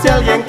Si alguien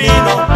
camino.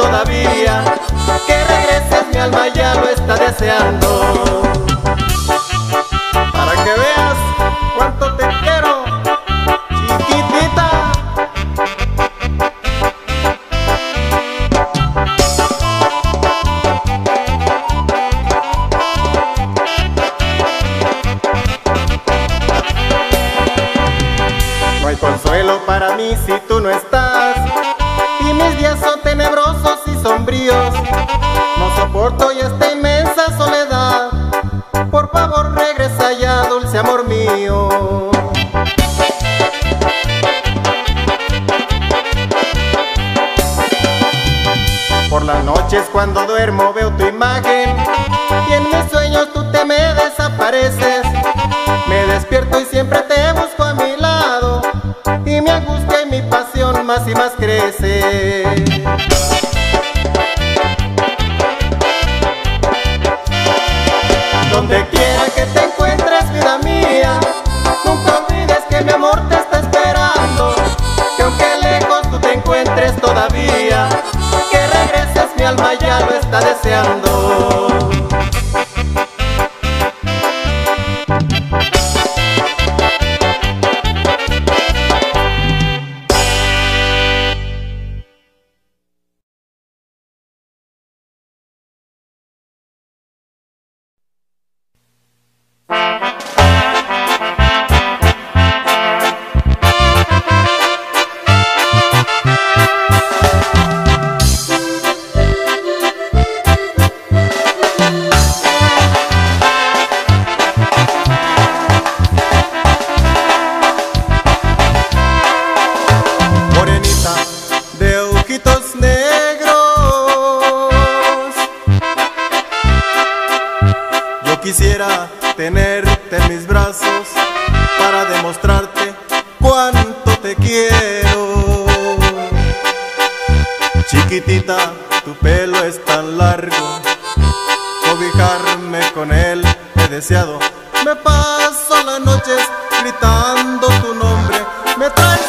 todavía, que regreses mi alma ya lo está deseando. cobijarme con él he deseado. Me paso las noches gritando tu nombre, me traes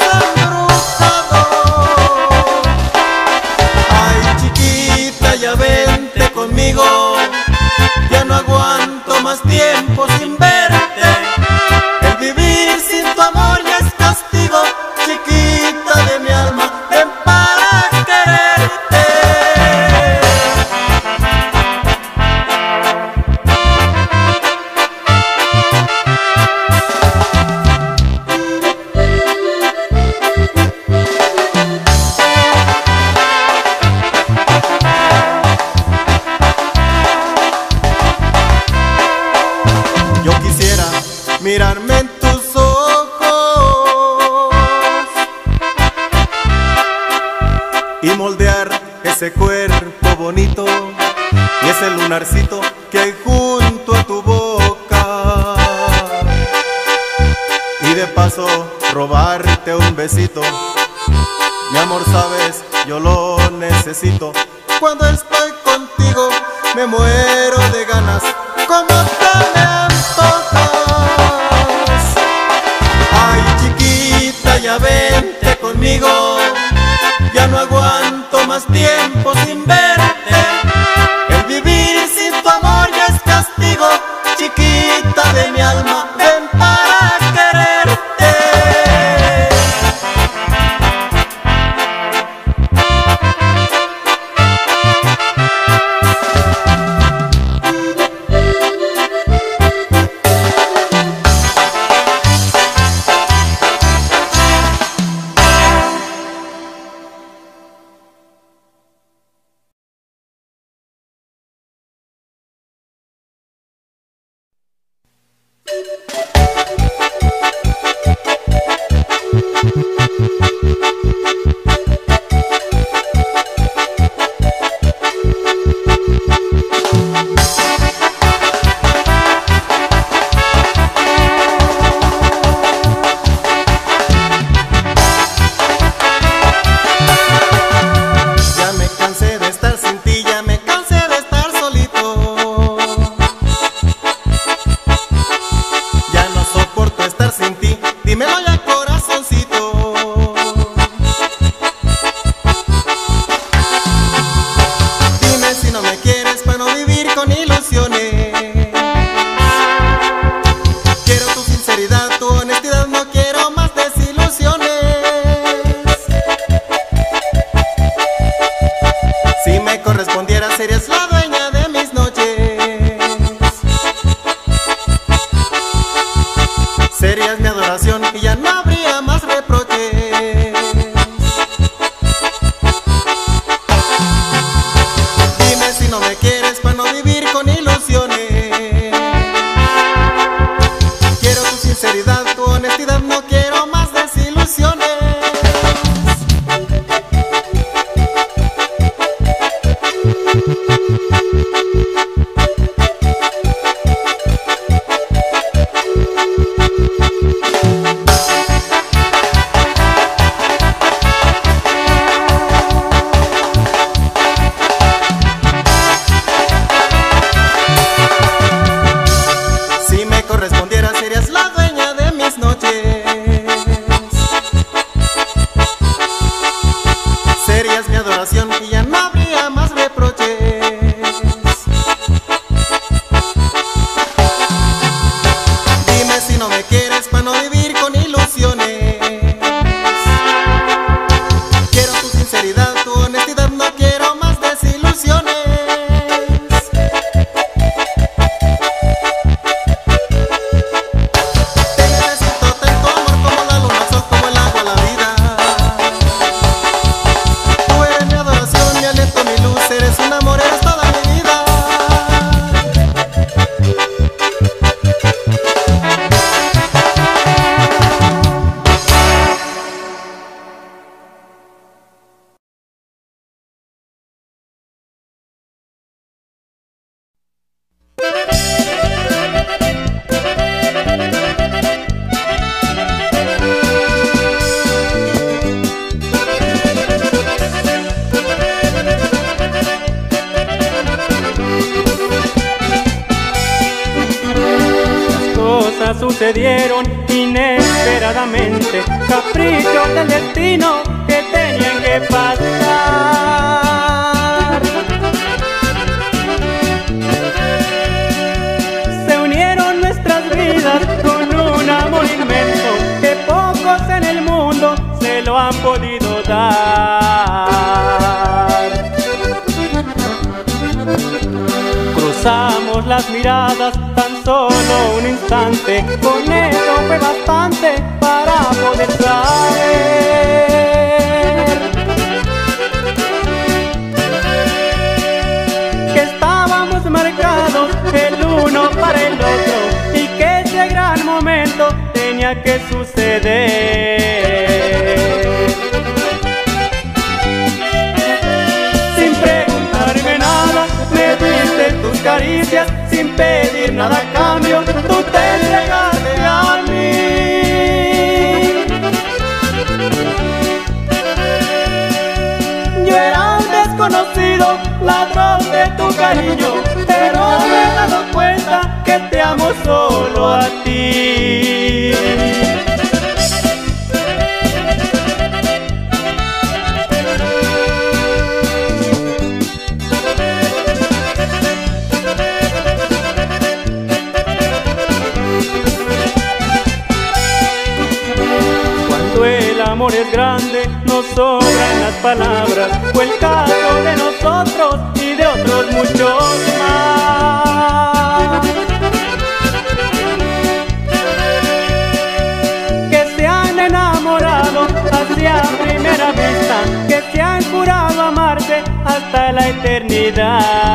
hasta la eternidad.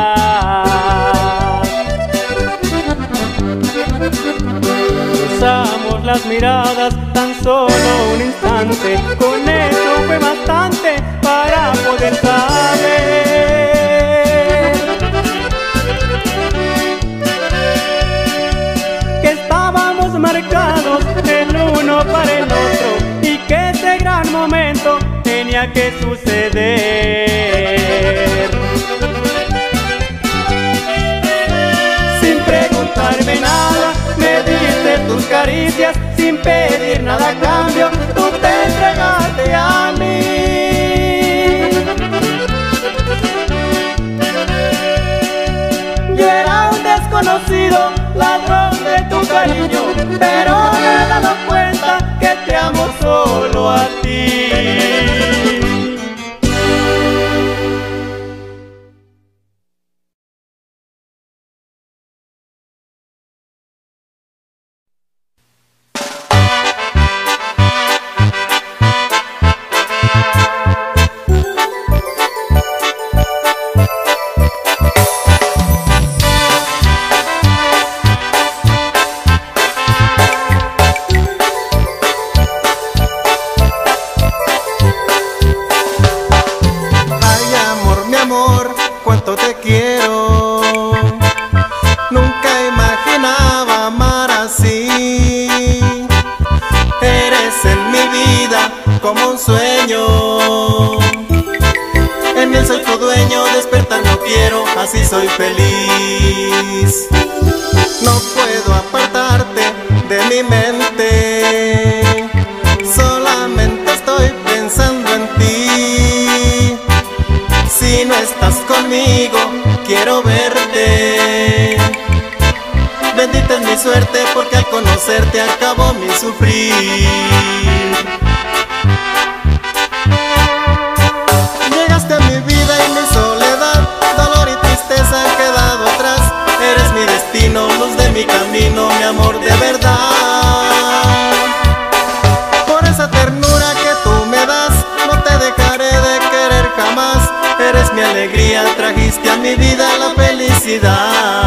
Cruzamos las miradas tan solo un instante, con eso fue bastante para poder saber que estábamos marcados el uno para el otro y que ese gran momento tenía que suceder. me diste tus caricias sin pedir nada a cambio, tú te entregaste a mí. Yo era un desconocido, ladrón de tu cariño, pero nada nos cuenta que te amo solo a ti. mi vida la felicidad.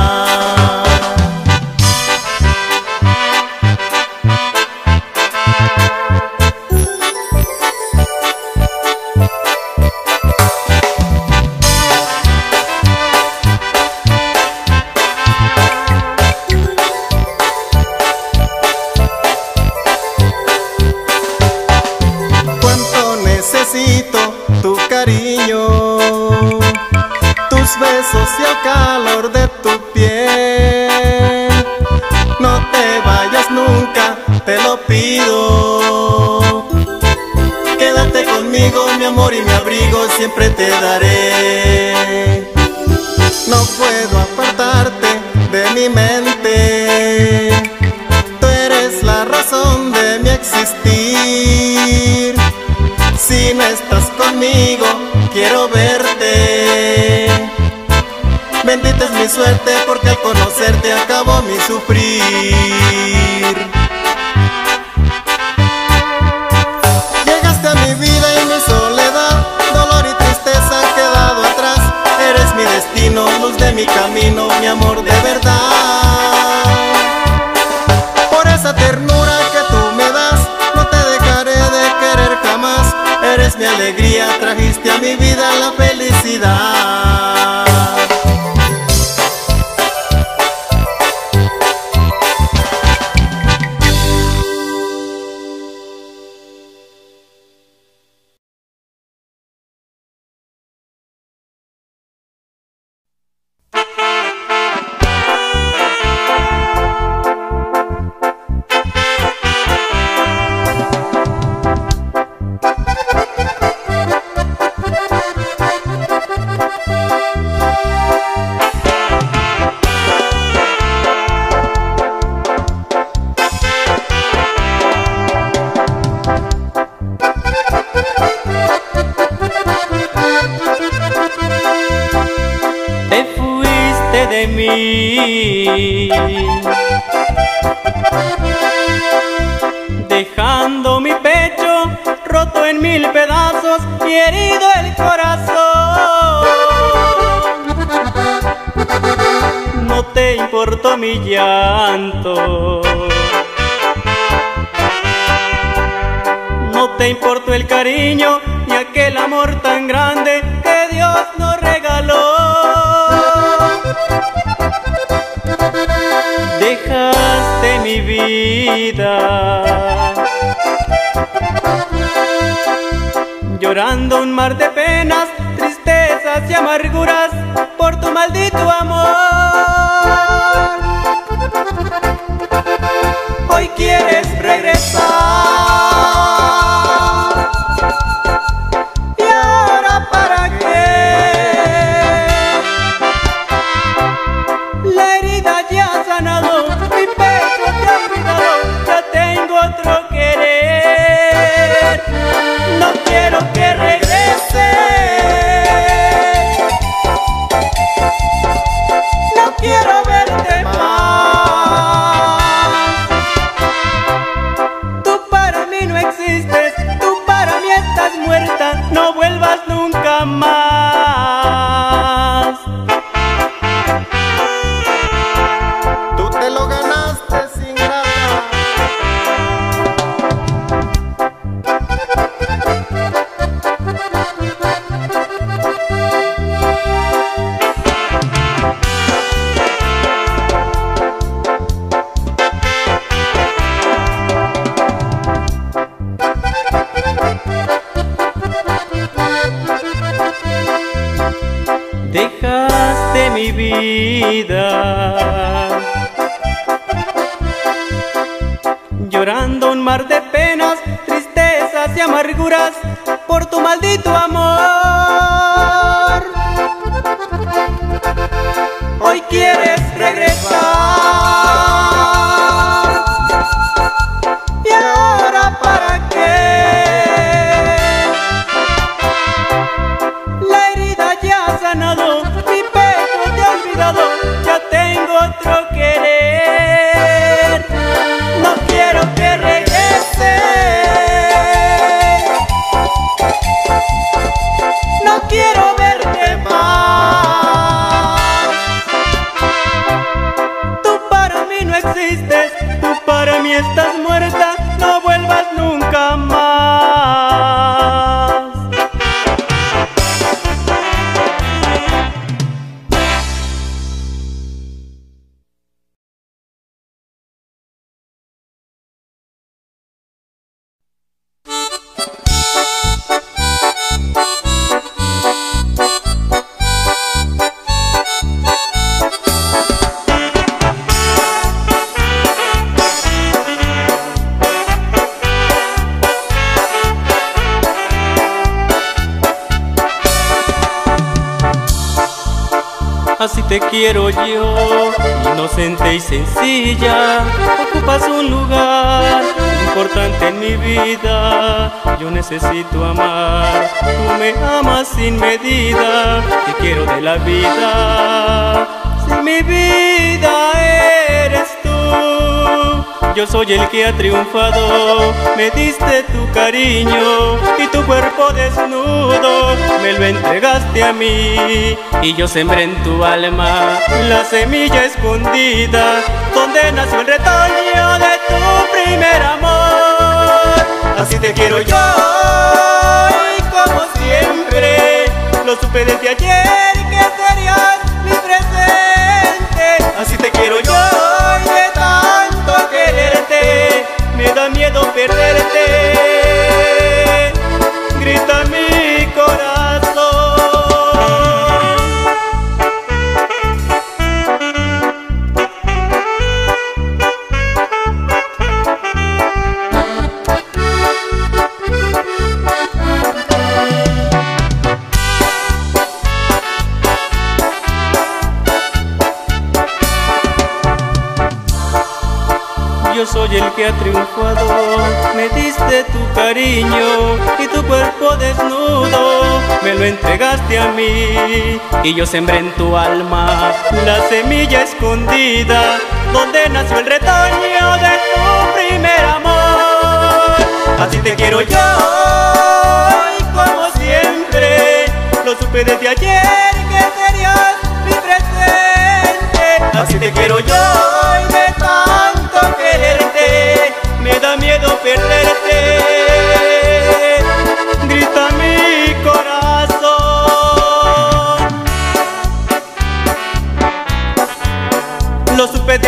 herido el corazón. No te importó mi llanto. No te importó el cariño ni aquel amor tan grande que Dios nos regaló. Dejaste mi vida llorando un mar de penas, tristezas y amarguras por tu maldito amor. por tu maldito amor. Ocupas un lugar importante en mi vida. Yo necesito amar, tú me amas sin medida, te quiero de la vida. Si mi vida yo soy el que ha triunfado, me diste tu cariño y tu cuerpo desnudo me lo entregaste a mí. Y yo sembré en tu alma la semilla escondida donde nació el retoño de tu primer amor. Así te quiero yo y como siempre lo supe desde ayer que serías mi presente. Así te quiero yo. Me da miedo perderte. Y yo sembré en tu alma la semilla escondida donde nació el retoño de tu primer amor. Así te quiero yo y como siempre lo supe desde ayer que serías mi presente. Así te quiero yo quererte, me da miedo perderte. Lo supe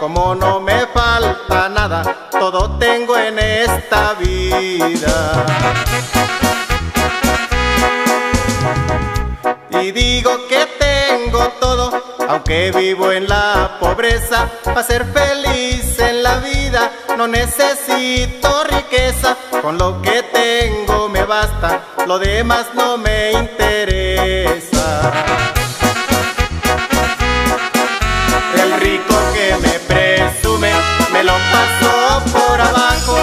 como no me falta nada, todo tengo en esta vida. Y digo que tengo todo, aunque vivo en la pobreza, para ser feliz en la vida no necesito riqueza, con lo que tengo me basta, lo demás no me interesa. El rico que me presume, me lo pasó por abajo,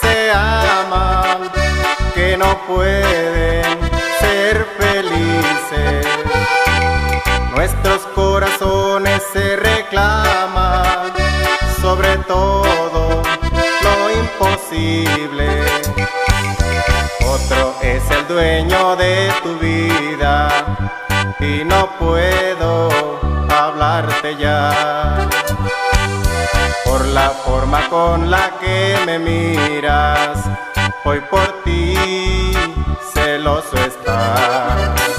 se aman, que no pueden ser felices. Nuestros corazones se reclaman, sobre todo lo imposible. Otro es el dueño de tu vida y no puedo hablarte ya la forma con la que me miras, hoy por ti celoso estás.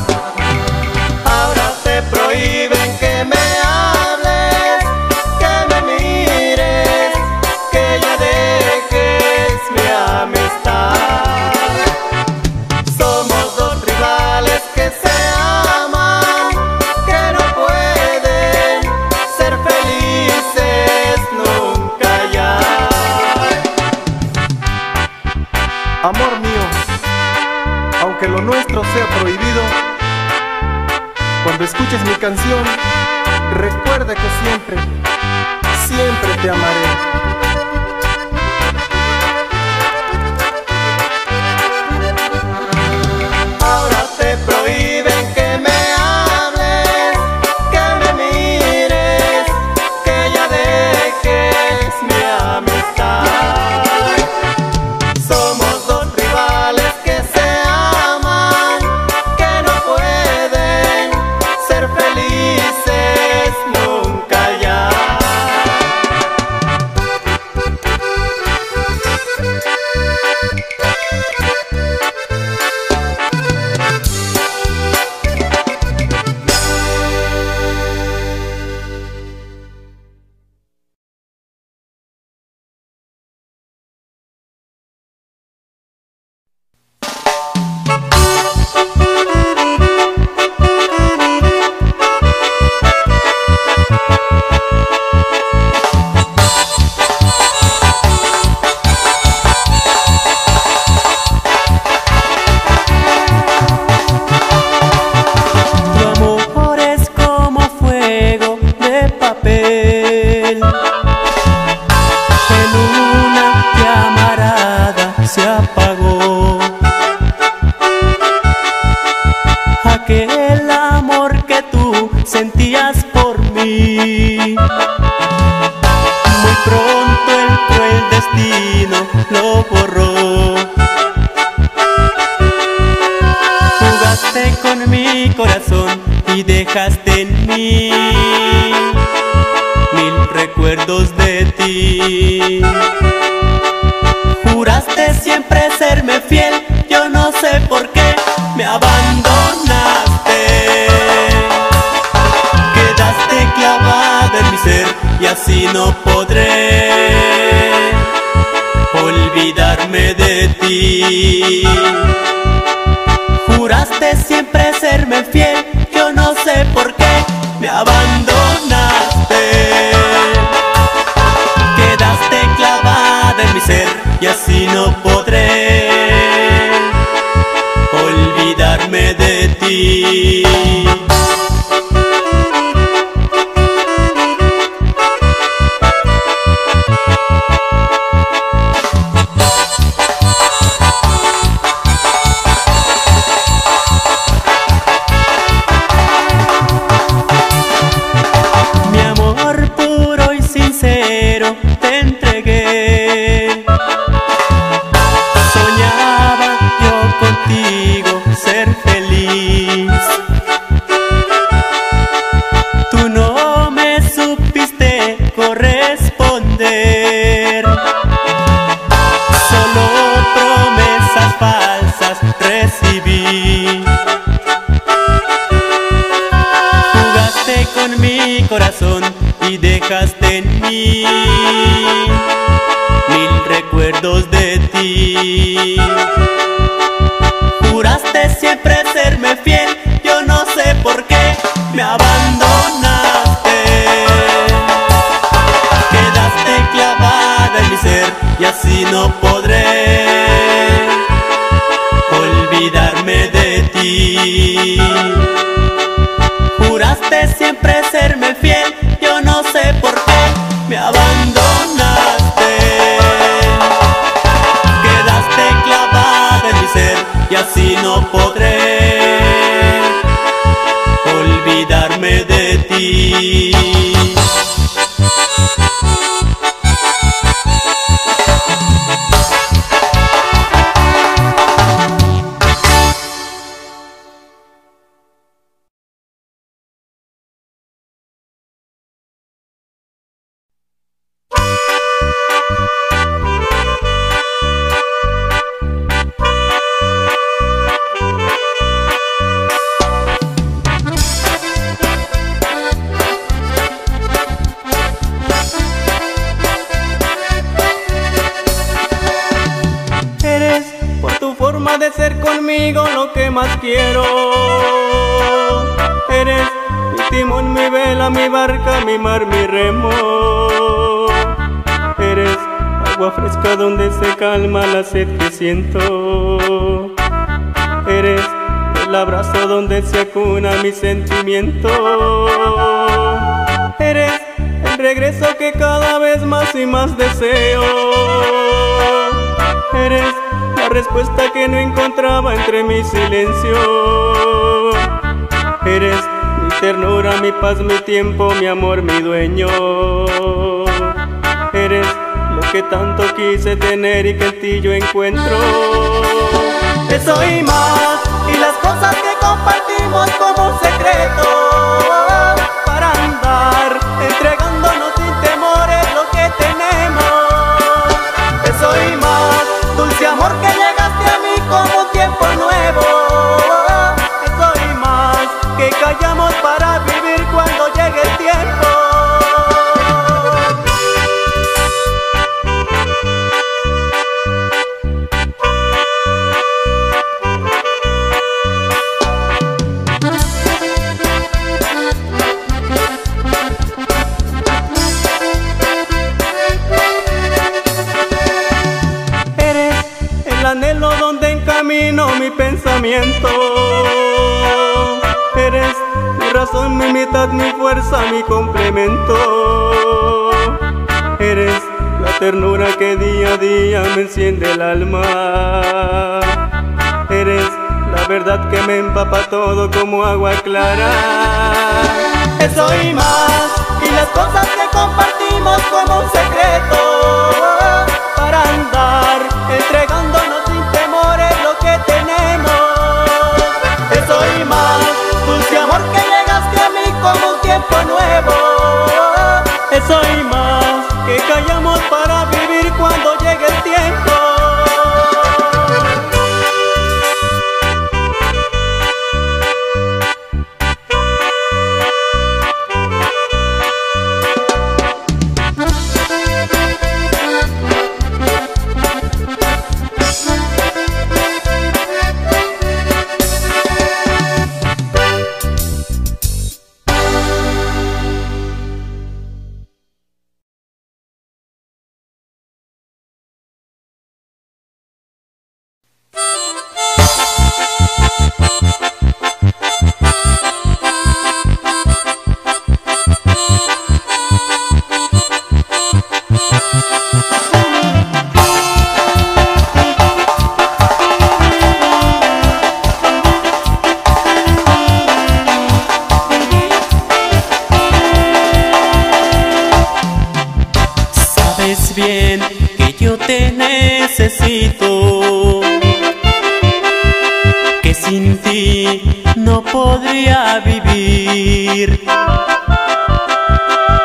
Ti. ಕೈ Eres el regreso que cada vez más y más deseo. Eres la respuesta que no encontraba entre mi silencio. Eres mi ternura, mi paz, mi tiempo, mi amor, mi dueño. Eres lo que tanto quise tener y que en ti yo encuentro. Eso y más, y las cosas que compartimos como un me enciende el alma. Eres la verdad que me empapa todo como agua clara. Eso y más, y las cosas que compartimos como un secreto. para andar entregándonos sin temores lo que tenemos. Eso y más, dulce amor que llegaste a mí como un tiempo nuevo. Eso y más que callamos para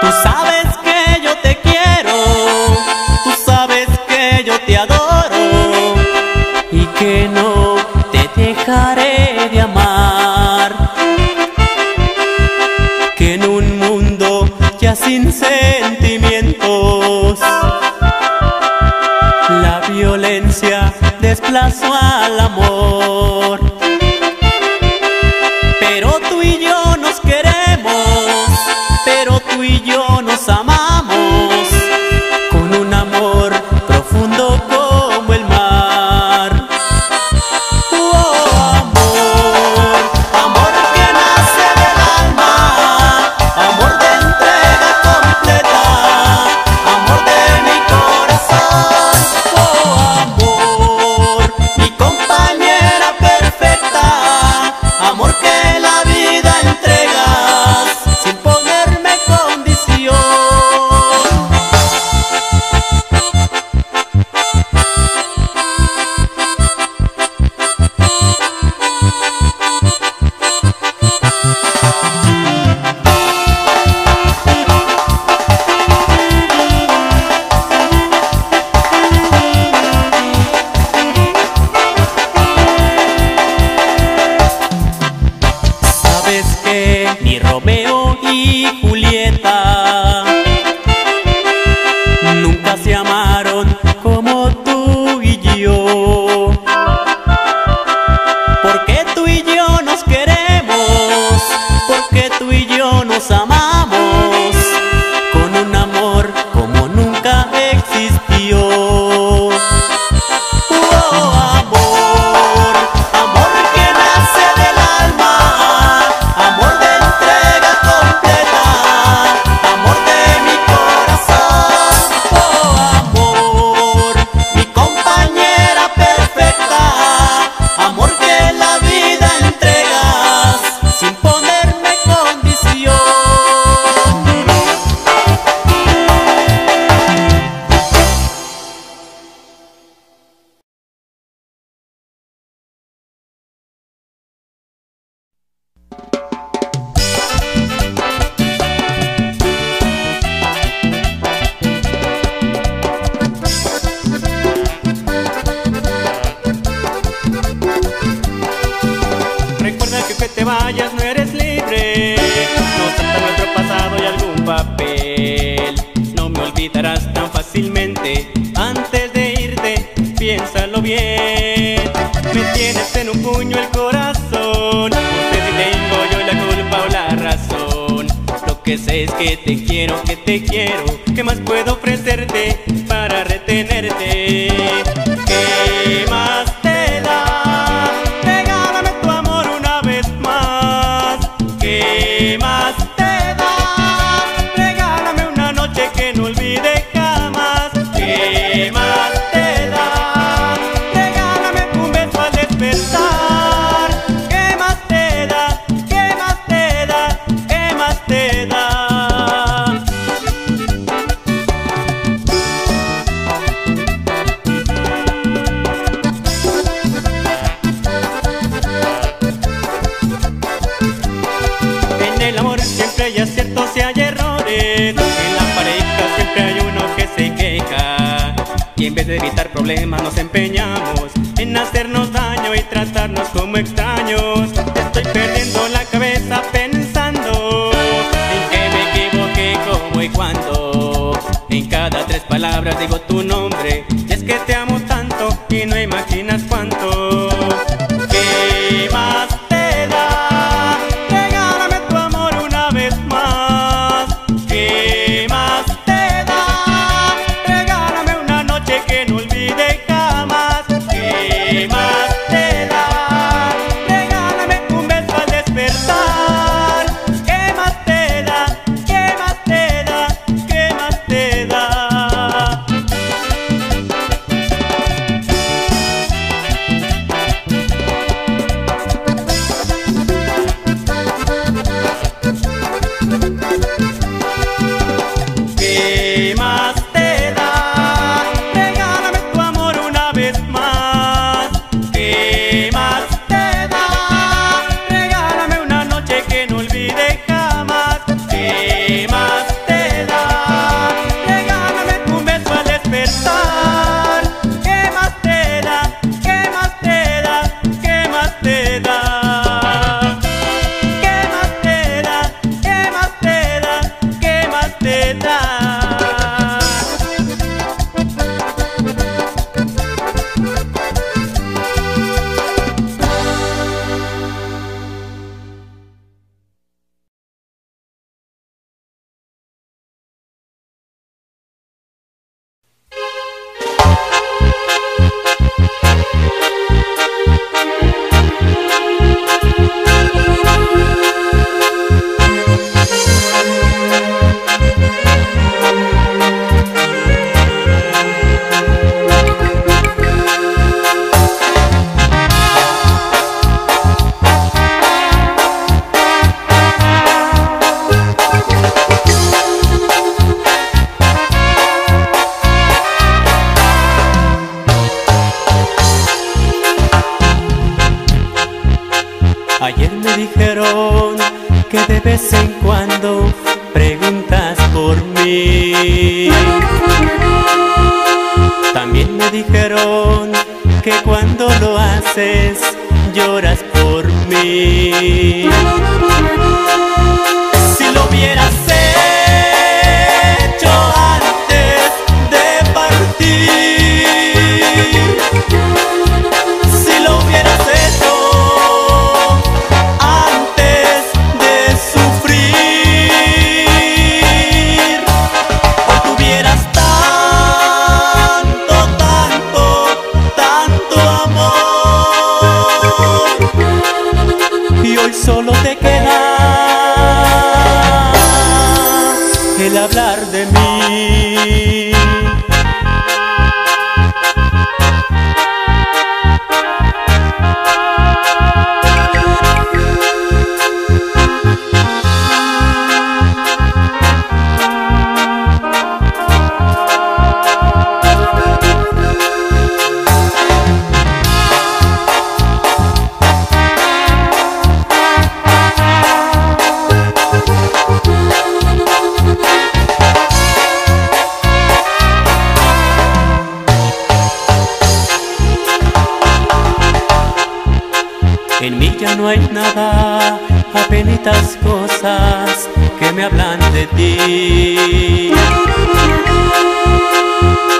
Tú sabes que yo te quiero, tú sabes que yo te adoro y que no te dejaré de amar. Que en un mundo sin sentimientos. La violencia desplazó al amor.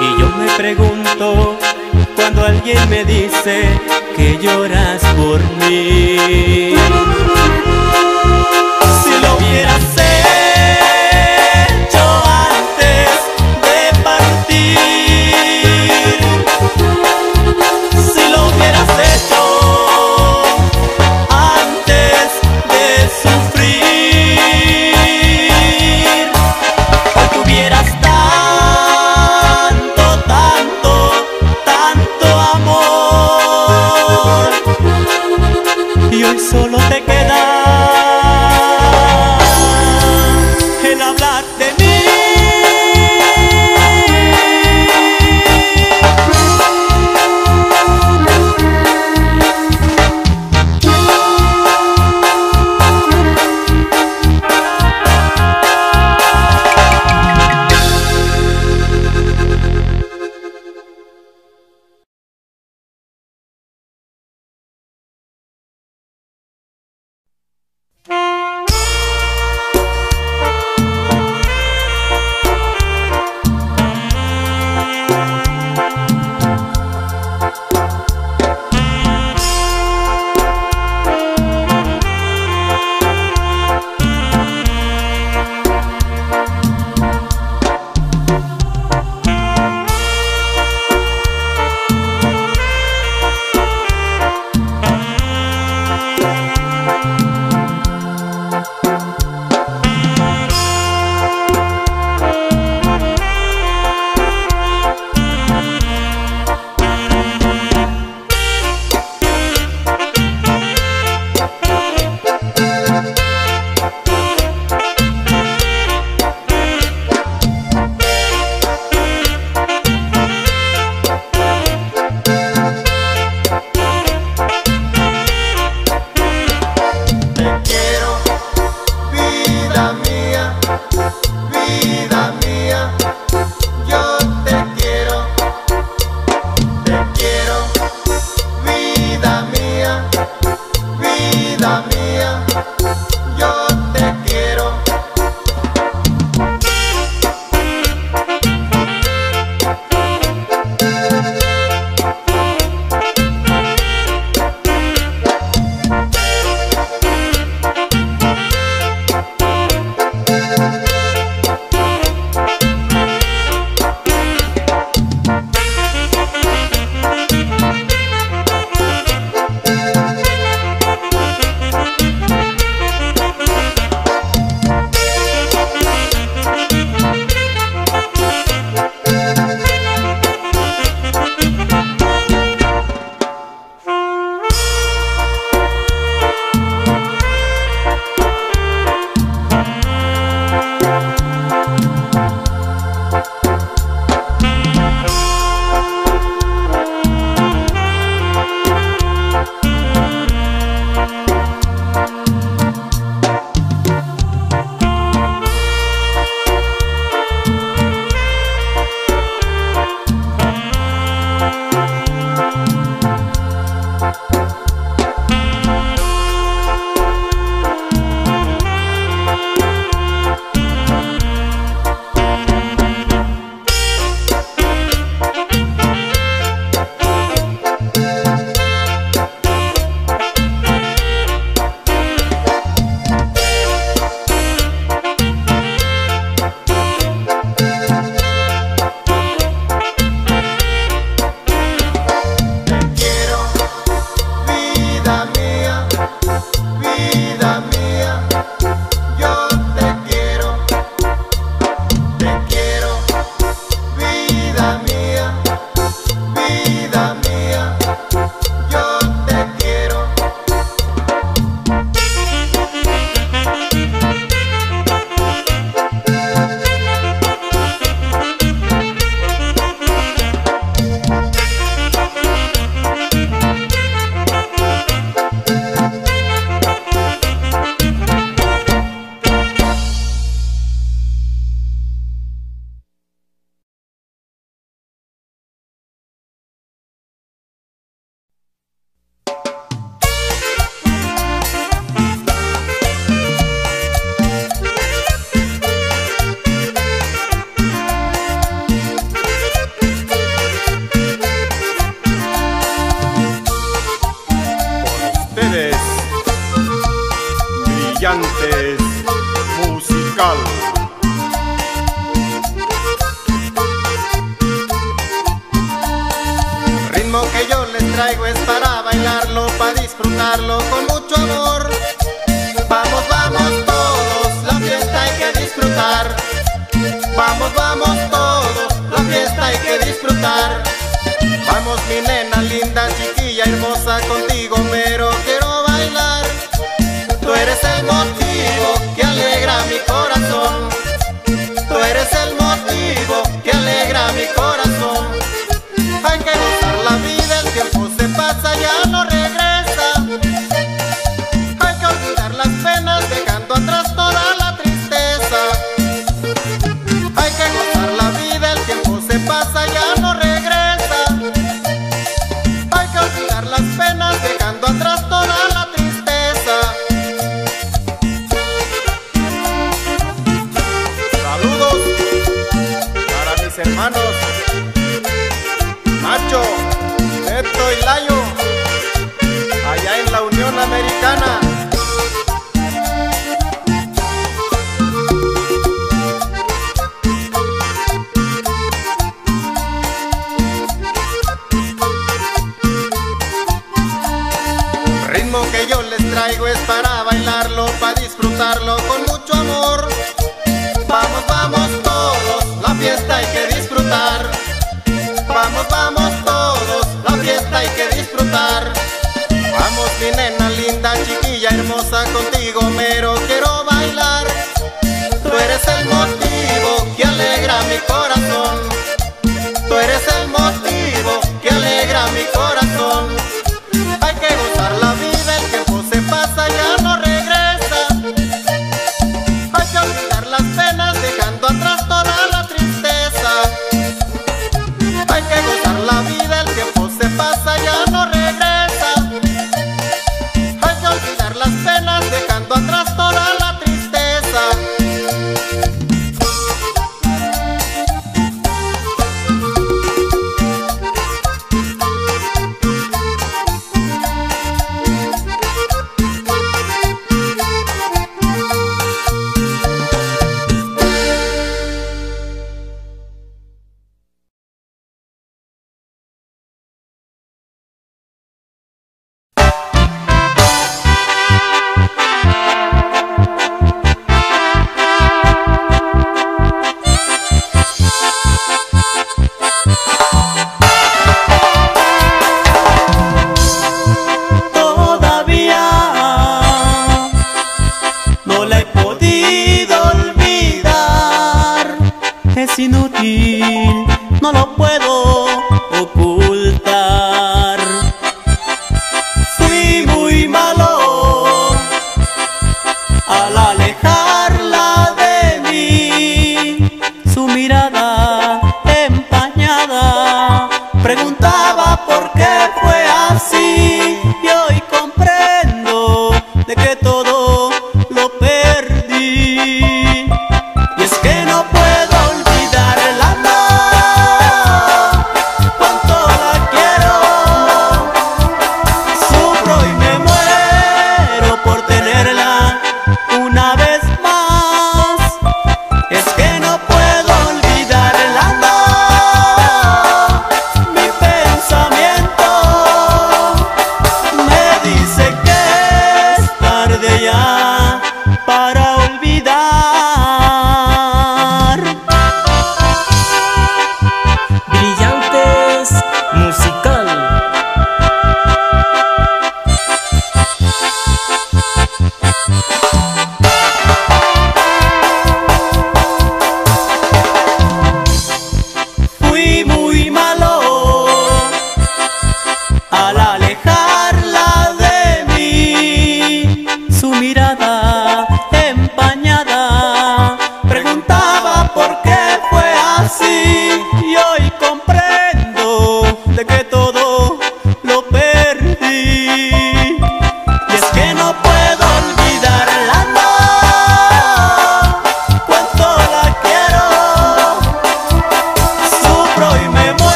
Y yo me pregunto cuando alguien me dice